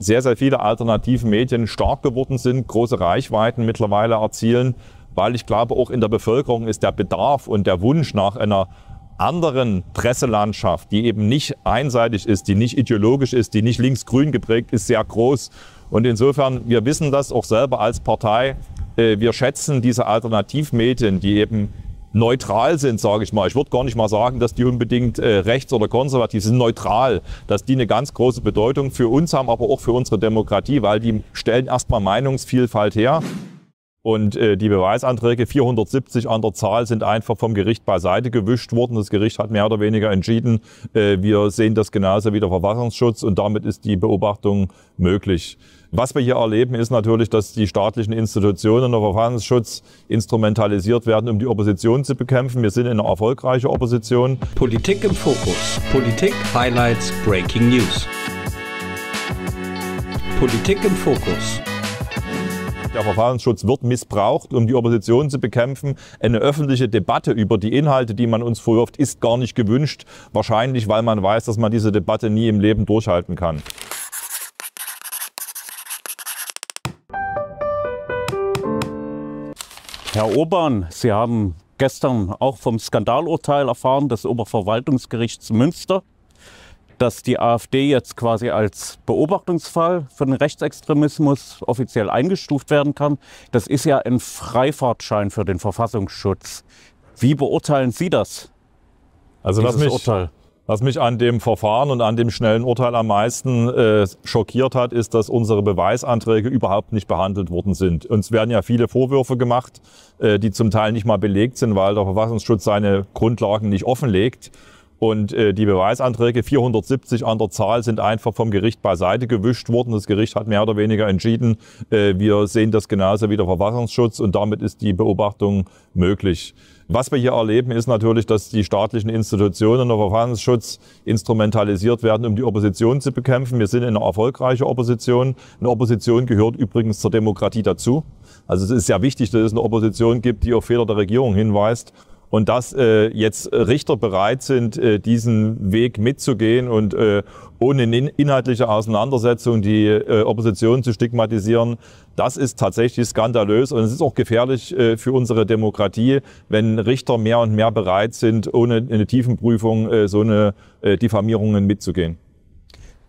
sehr, sehr viele alternative Medien stark geworden sind, große Reichweiten mittlerweile erzielen, weil ich glaube, auch in der Bevölkerung ist der Bedarf und der Wunsch nach einer anderen Presselandschaft, die eben nicht einseitig ist, die nicht ideologisch ist, die nicht links-grün geprägt ist, sehr groß. Und insofern, wir wissen das auch selber als Partei, äh, wir schätzen diese Alternativmedien, die eben neutral sind, sage ich mal. Ich würde gar nicht mal sagen, dass die unbedingt äh, rechts oder konservativ sind, neutral, dass die eine ganz große Bedeutung für uns haben, aber auch für unsere Demokratie, weil die stellen erstmal Meinungsvielfalt her. Und äh, die Beweisanträge 470 an der Zahl sind einfach vom Gericht beiseite gewischt worden. Das Gericht hat mehr oder weniger entschieden, äh, wir sehen das genauso wie der Verfassungsschutz und damit ist die Beobachtung möglich. Was wir hier erleben, ist natürlich, dass die staatlichen Institutionen der Verfassungsschutz instrumentalisiert werden, um die Opposition zu bekämpfen. Wir sind in einer erfolgreichen Opposition. Politik im Fokus. Politik, Highlights, Breaking News. Politik im Fokus. Der Verfassungsschutz wird missbraucht, um die Opposition zu bekämpfen. Eine öffentliche Debatte über die Inhalte, die man uns vorwirft, ist gar nicht gewünscht. Wahrscheinlich, weil man weiß, dass man diese Debatte nie im Leben durchhalten kann. Herr Obern, Sie haben gestern auch vom Skandalurteil erfahren des Oberverwaltungsgerichts Münster dass die AfD jetzt quasi als Beobachtungsfall für den Rechtsextremismus offiziell eingestuft werden kann. Das ist ja ein Freifahrtschein für den Verfassungsschutz. Wie beurteilen Sie das? Also was mich, Urteil? Was mich an dem Verfahren und an dem schnellen Urteil am meisten äh, schockiert hat, ist, dass unsere Beweisanträge überhaupt nicht behandelt worden sind. Uns werden ja viele Vorwürfe gemacht, äh, die zum Teil nicht mal belegt sind, weil der Verfassungsschutz seine Grundlagen nicht offenlegt. Und äh, die Beweisanträge 470 an der Zahl sind einfach vom Gericht beiseite gewischt worden. Das Gericht hat mehr oder weniger entschieden, äh, wir sehen das genauso wie der Verfassungsschutz und damit ist die Beobachtung möglich. Was wir hier erleben, ist natürlich, dass die staatlichen Institutionen der Verfassungsschutz instrumentalisiert werden, um die Opposition zu bekämpfen. Wir sind in einer erfolgreichen Opposition. Eine Opposition gehört übrigens zur Demokratie dazu. Also es ist sehr wichtig, dass es eine Opposition gibt, die auf Fehler der Regierung hinweist und dass äh, jetzt Richter bereit sind, äh, diesen Weg mitzugehen und äh, ohne inhaltliche Auseinandersetzung die äh, Opposition zu stigmatisieren, das ist tatsächlich skandalös und es ist auch gefährlich äh, für unsere Demokratie, wenn Richter mehr und mehr bereit sind, ohne eine Tiefenprüfung äh, so eine äh, Diffamierungen mitzugehen.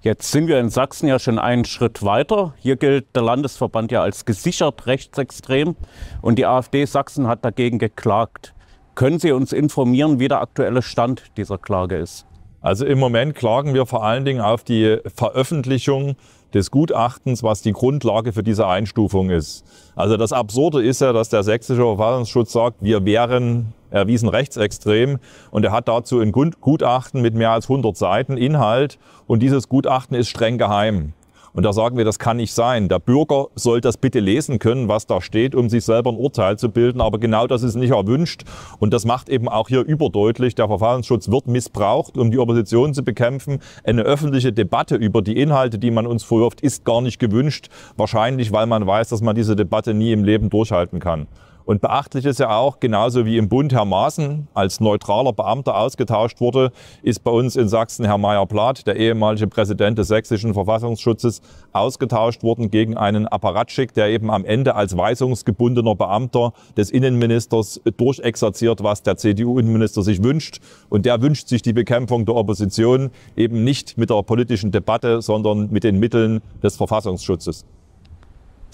Jetzt sind wir in Sachsen ja schon einen Schritt weiter. Hier gilt der Landesverband ja als gesichert rechtsextrem und die AfD Sachsen hat dagegen geklagt. Können Sie uns informieren, wie der aktuelle Stand dieser Klage ist? Also im Moment klagen wir vor allen Dingen auf die Veröffentlichung des Gutachtens, was die Grundlage für diese Einstufung ist. Also das Absurde ist ja, dass der sächsische Verfassungsschutz sagt, wir wären erwiesen rechtsextrem und er hat dazu ein Gutachten mit mehr als 100 Seiten Inhalt und dieses Gutachten ist streng geheim. Und da sagen wir, das kann nicht sein. Der Bürger soll das bitte lesen können, was da steht, um sich selber ein Urteil zu bilden. Aber genau das ist nicht erwünscht. Und das macht eben auch hier überdeutlich, der Verfassungsschutz wird missbraucht, um die Opposition zu bekämpfen. Eine öffentliche Debatte über die Inhalte, die man uns vorwirft, ist gar nicht gewünscht. Wahrscheinlich, weil man weiß, dass man diese Debatte nie im Leben durchhalten kann. Und beachtlich ist ja auch, genauso wie im Bund Herr Maaßen als neutraler Beamter ausgetauscht wurde, ist bei uns in Sachsen Herr Meyer-Plath, der ehemalige Präsident des sächsischen Verfassungsschutzes, ausgetauscht worden gegen einen Apparatschik, der eben am Ende als weisungsgebundener Beamter des Innenministers durchexerziert, was der CDU-Innenminister sich wünscht. Und der wünscht sich die Bekämpfung der Opposition eben nicht mit der politischen Debatte, sondern mit den Mitteln des Verfassungsschutzes.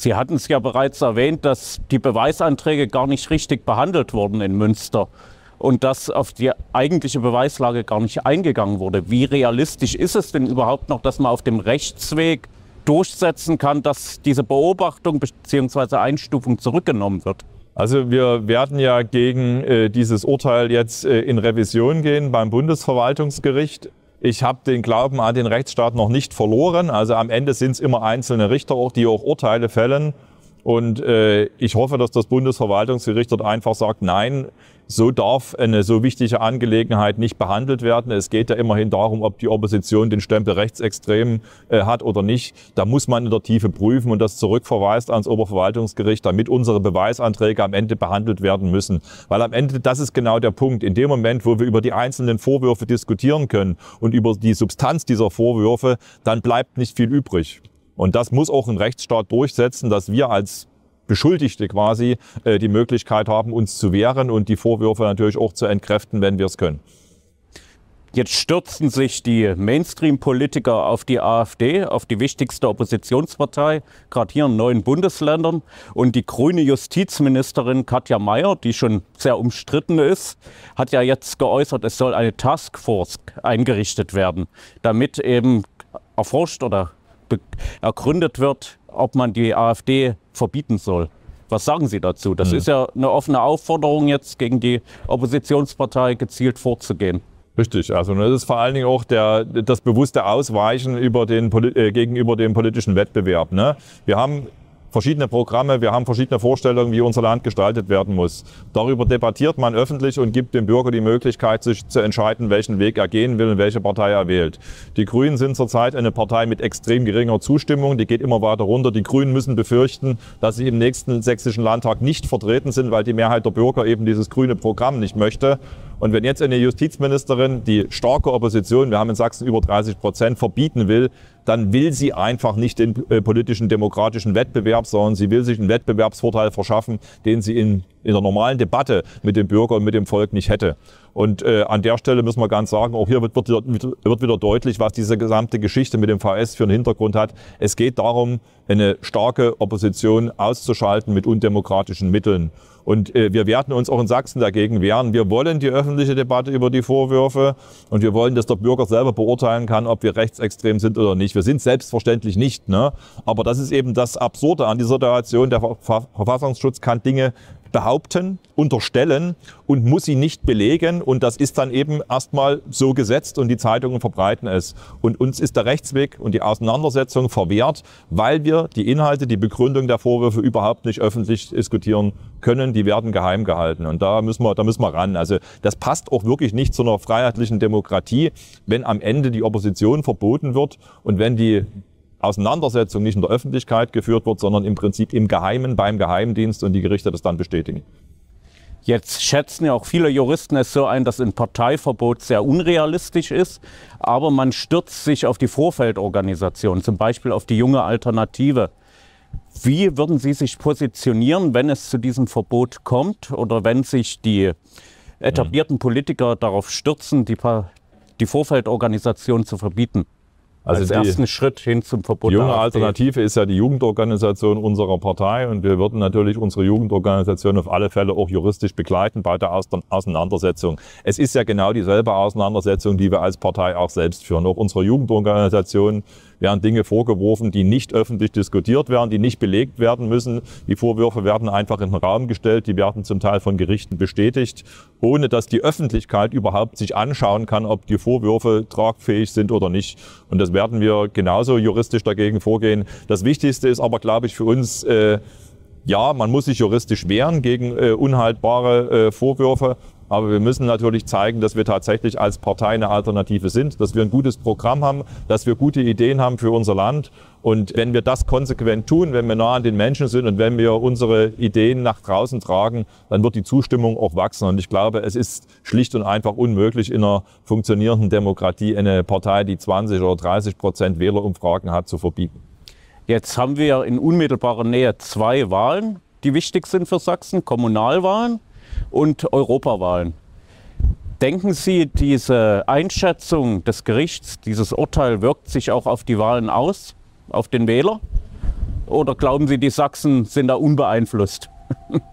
Sie hatten es ja bereits erwähnt, dass die Beweisanträge gar nicht richtig behandelt wurden in Münster und dass auf die eigentliche Beweislage gar nicht eingegangen wurde. Wie realistisch ist es denn überhaupt noch, dass man auf dem Rechtsweg durchsetzen kann, dass diese Beobachtung bzw. Einstufung zurückgenommen wird? Also wir werden ja gegen äh, dieses Urteil jetzt äh, in Revision gehen beim Bundesverwaltungsgericht. Ich habe den Glauben an den Rechtsstaat noch nicht verloren. Also am Ende sind es immer einzelne Richter, die auch Urteile fällen. Und äh, ich hoffe, dass das Bundesverwaltungsgericht dort einfach sagt, nein, so darf eine so wichtige Angelegenheit nicht behandelt werden. Es geht ja immerhin darum, ob die Opposition den Stempel rechtsextrem äh, hat oder nicht. Da muss man in der Tiefe prüfen und das zurückverweist ans Oberverwaltungsgericht, damit unsere Beweisanträge am Ende behandelt werden müssen. Weil am Ende, das ist genau der Punkt. In dem Moment, wo wir über die einzelnen Vorwürfe diskutieren können und über die Substanz dieser Vorwürfe, dann bleibt nicht viel übrig. Und das muss auch ein Rechtsstaat durchsetzen, dass wir als Beschuldigte quasi äh, die Möglichkeit haben, uns zu wehren und die Vorwürfe natürlich auch zu entkräften, wenn wir es können. Jetzt stürzen sich die Mainstream-Politiker auf die AfD, auf die wichtigste Oppositionspartei, gerade hier in neuen Bundesländern. Und die grüne Justizministerin Katja Mayer, die schon sehr umstritten ist, hat ja jetzt geäußert, es soll eine Taskforce eingerichtet werden, damit eben erforscht oder ergründet wird, ob man die AfD verbieten soll. Was sagen Sie dazu? Das hm. ist ja eine offene Aufforderung jetzt gegen die Oppositionspartei gezielt vorzugehen. Richtig, also das ist vor allen Dingen auch der, das bewusste Ausweichen über den, äh, gegenüber dem politischen Wettbewerb. Ne? Wir haben verschiedene Programme, wir haben verschiedene Vorstellungen, wie unser Land gestaltet werden muss. Darüber debattiert man öffentlich und gibt dem Bürger die Möglichkeit, sich zu entscheiden, welchen Weg er gehen will und welche Partei er wählt. Die Grünen sind zurzeit eine Partei mit extrem geringer Zustimmung, die geht immer weiter runter. Die Grünen müssen befürchten, dass sie im nächsten sächsischen Landtag nicht vertreten sind, weil die Mehrheit der Bürger eben dieses grüne Programm nicht möchte. Und wenn jetzt eine Justizministerin die starke Opposition, wir haben in Sachsen über 30 Prozent, verbieten will, dann will sie einfach nicht den äh, politischen demokratischen Wettbewerb, sondern sie will sich einen Wettbewerbsvorteil verschaffen, den sie in, in der normalen Debatte mit dem Bürger und mit dem Volk nicht hätte. Und äh, an der Stelle müssen wir ganz sagen, auch hier wird, wird, wird wieder deutlich, was diese gesamte Geschichte mit dem VS für einen Hintergrund hat. Es geht darum, eine starke Opposition auszuschalten mit undemokratischen Mitteln. Und äh, wir werden uns auch in Sachsen dagegen wehren. Wir wollen die öffentliche Debatte über die Vorwürfe und wir wollen, dass der Bürger selber beurteilen kann, ob wir rechtsextrem sind oder nicht. Wir sind selbstverständlich nicht. Ne? Aber das ist eben das Absurde an dieser Situation. Der Verfassungsschutz kann Dinge behaupten, unterstellen und muss sie nicht belegen. Und das ist dann eben erstmal so gesetzt und die Zeitungen verbreiten es. Und uns ist der Rechtsweg und die Auseinandersetzung verwehrt, weil wir die Inhalte, die Begründung der Vorwürfe überhaupt nicht öffentlich diskutieren können. Die werden geheim gehalten. Und da müssen wir, da müssen wir ran. Also das passt auch wirklich nicht zu einer freiheitlichen Demokratie, wenn am Ende die Opposition verboten wird und wenn die Auseinandersetzung nicht in der Öffentlichkeit geführt wird, sondern im Prinzip im Geheimen beim Geheimdienst und die Gerichte das dann bestätigen. Jetzt schätzen ja auch viele Juristen es so ein, dass ein Parteiverbot sehr unrealistisch ist, aber man stürzt sich auf die Vorfeldorganisation, zum Beispiel auf die junge Alternative. Wie würden Sie sich positionieren, wenn es zu diesem Verbot kommt oder wenn sich die etablierten Politiker darauf stürzen, die, die Vorfeldorganisation zu verbieten? Also als ersten Schritt hin zum Verbot. Die junge Alternative ist ja die Jugendorganisation unserer Partei und wir würden natürlich unsere Jugendorganisation auf alle Fälle auch juristisch begleiten bei der Auseinandersetzung. Es ist ja genau dieselbe Auseinandersetzung, die wir als Partei auch selbst führen. Auch unsere Jugendorganisation werden Dinge vorgeworfen, die nicht öffentlich diskutiert werden, die nicht belegt werden müssen. Die Vorwürfe werden einfach in den Raum gestellt, die werden zum Teil von Gerichten bestätigt, ohne dass die Öffentlichkeit überhaupt sich anschauen kann, ob die Vorwürfe tragfähig sind oder nicht. Und das werden wir genauso juristisch dagegen vorgehen. Das Wichtigste ist aber, glaube ich, für uns, äh, ja, man muss sich juristisch wehren gegen äh, unhaltbare äh, Vorwürfe. Aber wir müssen natürlich zeigen, dass wir tatsächlich als Partei eine Alternative sind, dass wir ein gutes Programm haben, dass wir gute Ideen haben für unser Land. Und wenn wir das konsequent tun, wenn wir nah an den Menschen sind und wenn wir unsere Ideen nach draußen tragen, dann wird die Zustimmung auch wachsen. Und ich glaube, es ist schlicht und einfach unmöglich, in einer funktionierenden Demokratie eine Partei, die 20 oder 30 Prozent Wählerumfragen hat, zu verbieten. Jetzt haben wir in unmittelbarer Nähe zwei Wahlen, die wichtig sind für Sachsen, Kommunalwahlen und Europawahlen. Denken Sie, diese Einschätzung des Gerichts, dieses Urteil wirkt sich auch auf die Wahlen aus, auf den Wähler? Oder glauben Sie, die Sachsen sind da unbeeinflusst?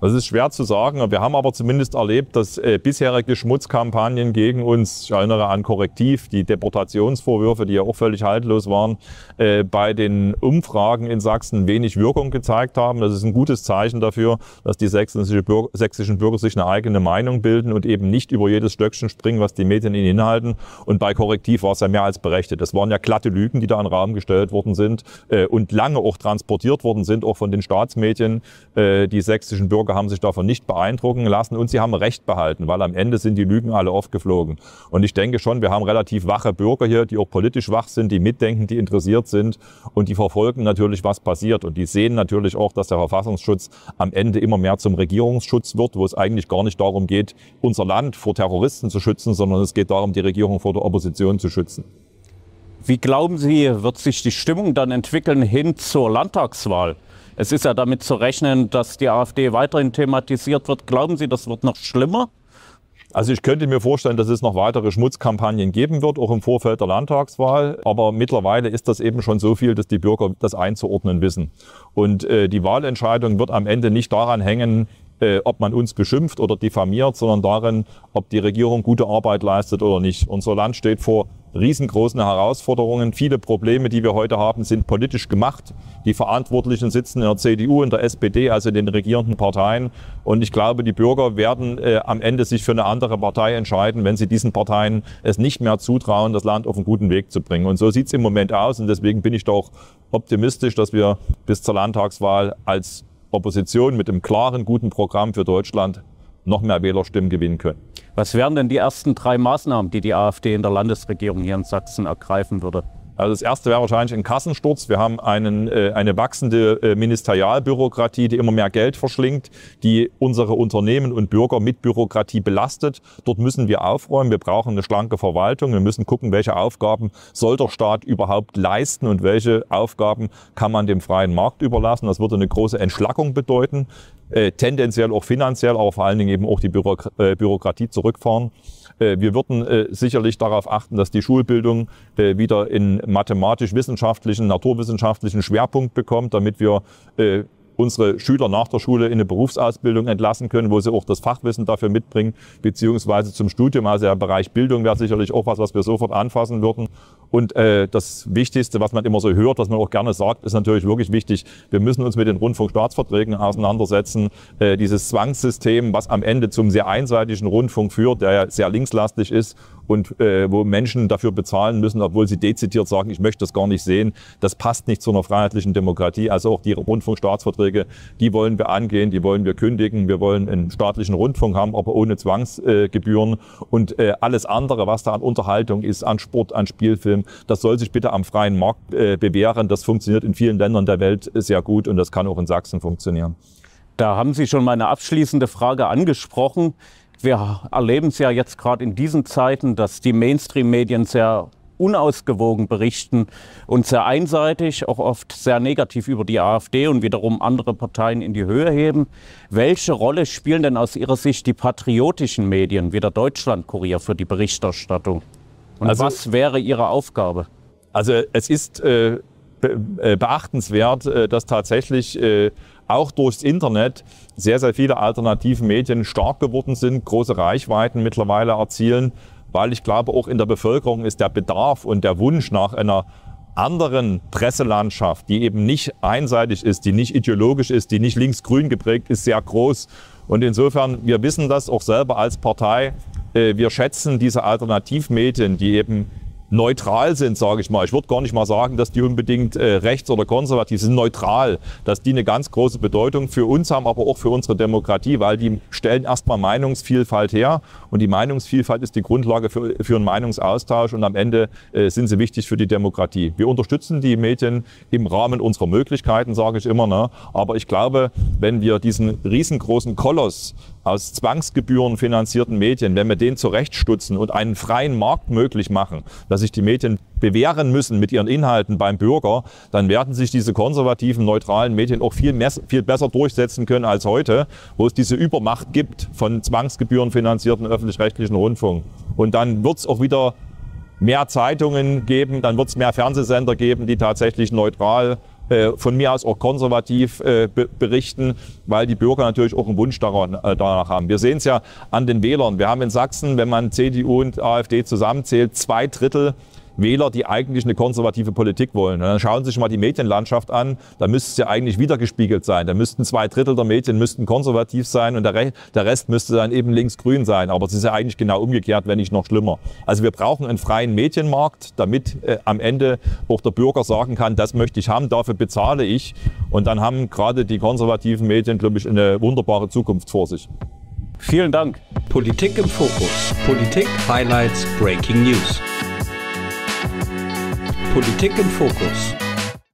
Das ist schwer zu sagen. Wir haben aber zumindest erlebt, dass äh, bisherige Schmutzkampagnen gegen uns, ich erinnere an Korrektiv, die Deportationsvorwürfe, die ja auch völlig haltlos waren, äh, bei den Umfragen in Sachsen wenig Wirkung gezeigt haben. Das ist ein gutes Zeichen dafür, dass die sächsische Bürger, sächsischen Bürger sich eine eigene Meinung bilden und eben nicht über jedes Stöckchen springen, was die Medien ihnen inhalten. Und bei Korrektiv war es ja mehr als berechtigt. Das waren ja glatte Lügen, die da in den Raum gestellt worden sind äh, und lange auch transportiert worden sind, auch von den Staatsmedien. Äh, die sächsischen Bürger haben sich davon nicht beeindrucken lassen und sie haben Recht behalten, weil am Ende sind die Lügen alle aufgeflogen. Und ich denke schon, wir haben relativ wache Bürger hier, die auch politisch wach sind, die mitdenken, die interessiert sind und die verfolgen natürlich, was passiert. Und die sehen natürlich auch, dass der Verfassungsschutz am Ende immer mehr zum Regierungsschutz wird, wo es eigentlich gar nicht darum geht, unser Land vor Terroristen zu schützen, sondern es geht darum, die Regierung vor der Opposition zu schützen. Wie glauben Sie, wird sich die Stimmung dann entwickeln hin zur Landtagswahl? Es ist ja damit zu rechnen, dass die AfD weiterhin thematisiert wird. Glauben Sie, das wird noch schlimmer? Also ich könnte mir vorstellen, dass es noch weitere Schmutzkampagnen geben wird, auch im Vorfeld der Landtagswahl. Aber mittlerweile ist das eben schon so viel, dass die Bürger das einzuordnen wissen. Und äh, die Wahlentscheidung wird am Ende nicht daran hängen, äh, ob man uns beschimpft oder diffamiert, sondern darin, ob die Regierung gute Arbeit leistet oder nicht. Unser Land steht vor riesengroßen Herausforderungen. Viele Probleme, die wir heute haben, sind politisch gemacht. Die Verantwortlichen sitzen in der CDU, in der SPD, also in den regierenden Parteien. Und ich glaube, die Bürger werden äh, am Ende sich für eine andere Partei entscheiden, wenn sie diesen Parteien es nicht mehr zutrauen, das Land auf einen guten Weg zu bringen. Und so sieht es im Moment aus. Und deswegen bin ich doch optimistisch, dass wir bis zur Landtagswahl als Opposition mit einem klaren, guten Programm für Deutschland noch mehr Wählerstimmen gewinnen können. Was wären denn die ersten drei Maßnahmen, die die AfD in der Landesregierung hier in Sachsen ergreifen würde? Also das erste wäre wahrscheinlich ein Kassensturz. Wir haben einen, äh, eine wachsende äh, Ministerialbürokratie, die immer mehr Geld verschlingt, die unsere Unternehmen und Bürger mit Bürokratie belastet. Dort müssen wir aufräumen. Wir brauchen eine schlanke Verwaltung. Wir müssen gucken, welche Aufgaben soll der Staat überhaupt leisten und welche Aufgaben kann man dem freien Markt überlassen. Das würde eine große Entschlackung bedeuten, äh, tendenziell auch finanziell, aber vor allen Dingen eben auch die Bürok äh, Bürokratie zurückfahren. Äh, wir würden äh, sicherlich darauf achten, dass die Schulbildung äh, wieder in mathematisch-wissenschaftlichen, naturwissenschaftlichen Schwerpunkt bekommt, damit wir unsere Schüler nach der Schule in eine Berufsausbildung entlassen können, wo sie auch das Fachwissen dafür mitbringen, beziehungsweise zum Studium. Also der Bereich Bildung wäre sicherlich auch was, was wir sofort anfassen würden. Und äh, das Wichtigste, was man immer so hört, was man auch gerne sagt, ist natürlich wirklich wichtig. Wir müssen uns mit den Rundfunkstaatsverträgen auseinandersetzen. Äh, dieses Zwangssystem, was am Ende zum sehr einseitigen Rundfunk führt, der ja sehr linkslastig ist und äh, wo Menschen dafür bezahlen müssen, obwohl sie dezidiert sagen, ich möchte das gar nicht sehen. Das passt nicht zu einer freiheitlichen Demokratie. Also auch die Rundfunkstaatsverträge, die wollen wir angehen, die wollen wir kündigen. Wir wollen einen staatlichen Rundfunk haben, aber ohne Zwangsgebühren. Und äh, alles andere, was da an Unterhaltung ist, an Sport, an Spielfilm, das soll sich bitte am freien Markt äh, bewähren. Das funktioniert in vielen Ländern der Welt sehr gut und das kann auch in Sachsen funktionieren. Da haben Sie schon meine abschließende Frage angesprochen. Wir erleben es ja jetzt gerade in diesen Zeiten, dass die Mainstream-Medien sehr unausgewogen berichten und sehr einseitig, auch oft sehr negativ über die AfD und wiederum andere Parteien in die Höhe heben. Welche Rolle spielen denn aus Ihrer Sicht die patriotischen Medien wie der Deutschlandkurier für die Berichterstattung? Und also, was wäre Ihre Aufgabe? Also es ist äh, be äh, beachtenswert, äh, dass tatsächlich äh, auch durchs Internet sehr, sehr viele alternative Medien stark geworden sind, große Reichweiten mittlerweile erzielen, weil ich glaube, auch in der Bevölkerung ist der Bedarf und der Wunsch nach einer anderen Presselandschaft, die eben nicht einseitig ist, die nicht ideologisch ist, die nicht links-grün geprägt ist, sehr groß. Und insofern, wir wissen das auch selber als Partei, äh, wir schätzen diese Alternativmedien, die eben neutral sind, sage ich mal. Ich würde gar nicht mal sagen, dass die unbedingt äh, rechts oder konservativ sind, neutral, dass die eine ganz große Bedeutung für uns haben, aber auch für unsere Demokratie, weil die stellen erstmal Meinungsvielfalt her und die Meinungsvielfalt ist die Grundlage für, für einen Meinungsaustausch und am Ende äh, sind sie wichtig für die Demokratie. Wir unterstützen die Medien im Rahmen unserer Möglichkeiten, sage ich immer, ne? aber ich glaube, wenn wir diesen riesengroßen Koloss aus Zwangsgebühren finanzierten Medien, wenn wir den zurechtstutzen und einen freien Markt möglich machen, dass sich die Medien bewähren müssen mit ihren Inhalten beim Bürger, dann werden sich diese konservativen, neutralen Medien auch viel, mehr, viel besser durchsetzen können als heute, wo es diese Übermacht gibt von Zwangsgebühren finanzierten öffentlich-rechtlichen Rundfunk. Und dann wird es auch wieder mehr Zeitungen geben, dann wird es mehr Fernsehsender geben, die tatsächlich neutral von mir aus auch konservativ äh, berichten, weil die Bürger natürlich auch einen Wunsch äh, danach haben. Wir sehen es ja an den Wählern. Wir haben in Sachsen, wenn man CDU und AfD zusammenzählt, zwei Drittel Wähler, die eigentlich eine konservative Politik wollen. Und dann schauen Sie sich mal die Medienlandschaft an, da müsste es ja eigentlich wiedergespiegelt sein. Da müssten zwei Drittel der Medien müssten konservativ sein und der, Re der Rest müsste dann eben links-grün sein. Aber es ist ja eigentlich genau umgekehrt, wenn nicht noch schlimmer. Also wir brauchen einen freien Medienmarkt, damit äh, am Ende auch der Bürger sagen kann, das möchte ich haben, dafür bezahle ich. Und dann haben gerade die konservativen Medien, glaube ich, eine wunderbare Zukunft vor sich. Vielen Dank. Politik im Fokus. Politik Highlights Breaking News. Politik im Fokus.